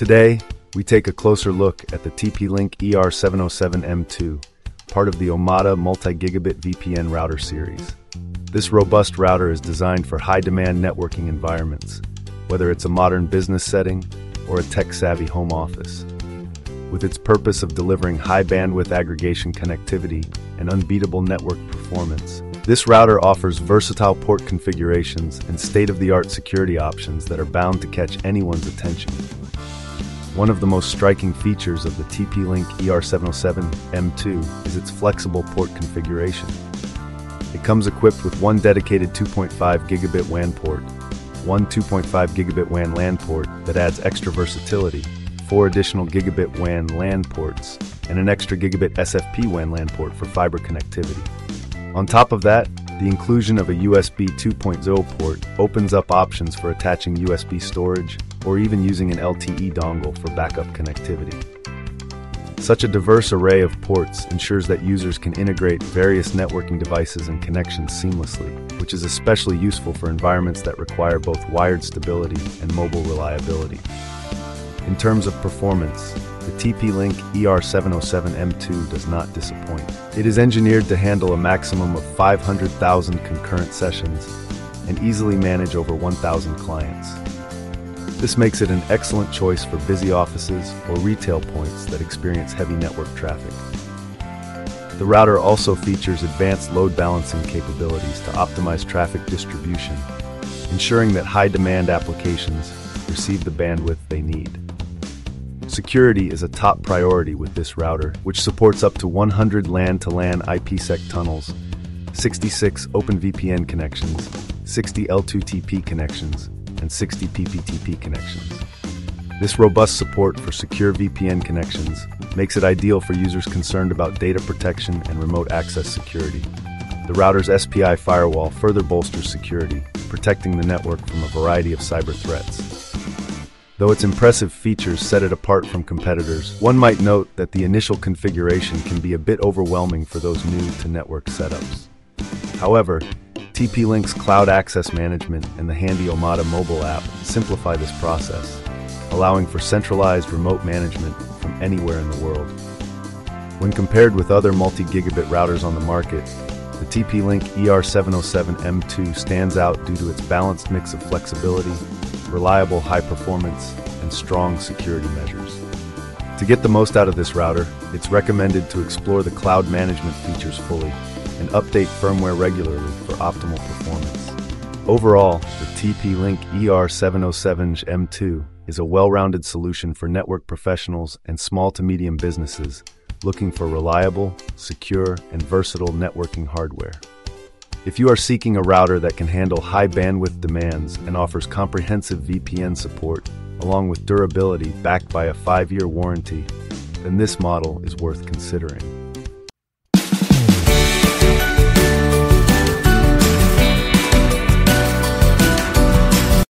Today, we take a closer look at the TP-Link ER707M2, part of the Omada multi-gigabit VPN router series. This robust router is designed for high-demand networking environments, whether it's a modern business setting or a tech-savvy home office. With its purpose of delivering high-bandwidth aggregation connectivity and unbeatable network performance, this router offers versatile port configurations and state-of-the-art security options that are bound to catch anyone's attention. One of the most striking features of the TP-Link ER707M2 is its flexible port configuration. It comes equipped with one dedicated 2.5 gigabit WAN port, one 2.5 gigabit WAN LAN port that adds extra versatility, four additional gigabit WAN LAN ports, and an extra gigabit SFP WAN LAN port for fiber connectivity. On top of that, the inclusion of a USB 2.0 port opens up options for attaching USB storage or even using an LTE dongle for backup connectivity. Such a diverse array of ports ensures that users can integrate various networking devices and connections seamlessly, which is especially useful for environments that require both wired stability and mobile reliability. In terms of performance, the TP-Link ER707M2 does not disappoint. It is engineered to handle a maximum of 500,000 concurrent sessions and easily manage over 1,000 clients. This makes it an excellent choice for busy offices or retail points that experience heavy network traffic. The router also features advanced load balancing capabilities to optimize traffic distribution, ensuring that high-demand applications receive the bandwidth they need. Security is a top priority with this router, which supports up to 100 LAN-to-LAN IPsec tunnels, 66 OpenVPN connections, 60 L2TP connections, and 60 PPTP connections. This robust support for secure VPN connections makes it ideal for users concerned about data protection and remote access security. The router's SPI firewall further bolsters security, protecting the network from a variety of cyber threats. Though its impressive features set it apart from competitors, one might note that the initial configuration can be a bit overwhelming for those new to network setups. However, TP-Link's cloud access management and the handy Omada mobile app simplify this process, allowing for centralized remote management from anywhere in the world. When compared with other multi-gigabit routers on the market, the TP-Link ER707M2 stands out due to its balanced mix of flexibility, reliable high performance, and strong security measures. To get the most out of this router, it's recommended to explore the cloud management features fully and update firmware regularly for optimal performance. Overall, the TP-Link ER707M2 is a well-rounded solution for network professionals and small to medium businesses looking for reliable, secure, and versatile networking hardware. If you are seeking a router that can handle high bandwidth demands and offers comprehensive VPN support, along with durability backed by a 5-year warranty, then this model is worth considering.